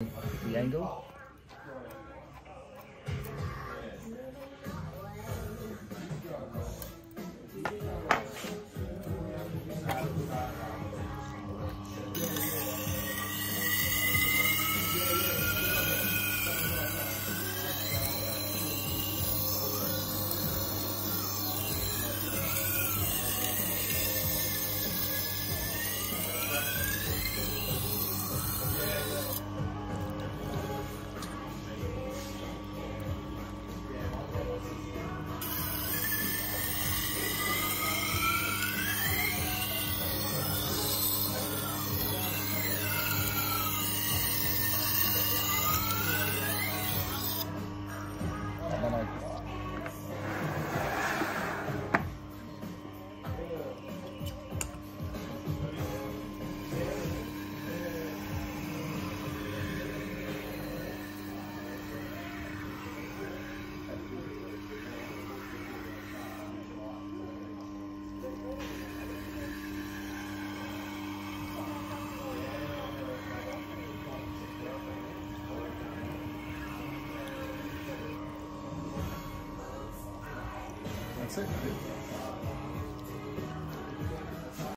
the angle. That's it.